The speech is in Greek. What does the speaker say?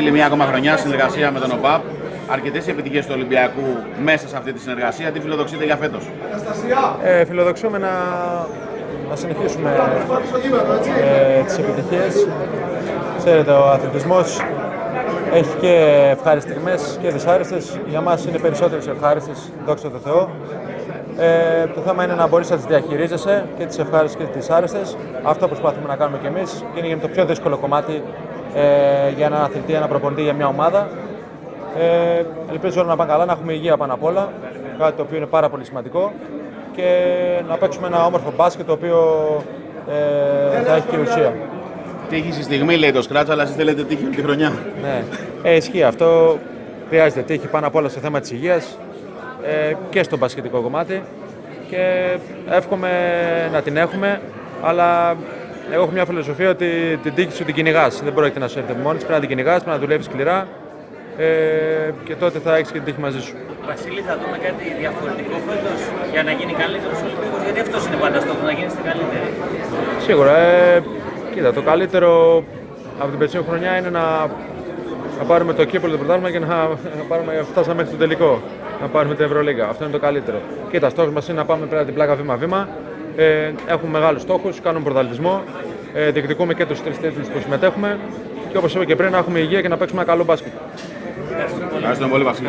Βασίλη, μια ακόμα χρονιά συνεργασία με τον ΟΠΑΠ. Αρκετές επιτυχίες του Ολυμπιακού μέσα σε αυτή τη συνεργασία. Τι φιλοδοξείτε για φέτος; Ε, φιλοδοξούμε να, να συνεχίσουμε ε, τις επιτυχίες. Ξέρετε, ο αθλητισμός έχει και ευχάριστες στιγμές και δυσάρεστες. Για μας είναι περισσότερες ευχάριστες, δόξα τω Θεώ. Ε, το θέμα είναι να μπορείς να τις διαχειρίζεσαι και τις ευχάριστες και τις δυσάρεστες. Αυτό προσπαθούμε να κάνουμε κι εμείς και είναι το πιο δύσκολο κομμάτι ε, για έναν αθλητή, ένα προπονητή, για μια ομάδα. Ε, ελπίζω όλα να πάνε καλά, να έχουμε υγεία πάνω απ' όλα. Κάτι το οποίο είναι πάρα πολύ σημαντικό. Και να παίξουμε ένα όμορφο μπάσκετ το οποίο ε, θα έχει και ουσία. Τύχη στη στιγμή λέει το σκράτσα, αλλά εσείς θέλετε τύχη τη χρονιά. Ναι, ε, ισχύει αυτό. Χρειάζεται τύχη πάνω απ' όλα στο θέμα της υγείας ε, και στο μπασκετικό κομμάτι. Και εύχομαι να την έχουμε, αλλά εγώ έχω μια φιλοσοφία ότι την τύχη σου την κυνηγάς. Δεν πρόκειται να σου έρθει μόνη, πρέπει να την κυνηγάς, πρέπει να δουλεύεις σκληρά ε, και τότε θα έχεις και την τύχη μαζί σου. Βασίλη, θα δούμε κάτι διαφορετικό φέτος για να γίνει καλύτερος ο Ολυμπιακός, γιατί αυτός είναι πάντα στόχος, να γίνει καλύτερη. Σίγουρα. Ε, κοίτα, το καλύτερο από την περσινή χρονιά είναι να, να πάρουμε το κύπελο του πρωτάθλημα και να, να πάρουμε, φτάσαμε μέχρι το τελικό. Να πάρουμε την Ευρωλίγα. Αυτό είναι το καλύτερο. Κοίτα, στόχος μας είναι να πάμε πέρα την πλάκα βήμα-βήμα. Ε, έχουμε μεγάλους στόχους, κάνουμε πρωταθλητισμό. Ε, διεκδικούμε και τους τρεις τίτλους που συμμετέχουμε. Και όπως είπα και πριν, να έχουμε υγεία και να παίξουμε ένα καλό μπάσκετ. Ευχαριστούμε πολύ, Βασίλη.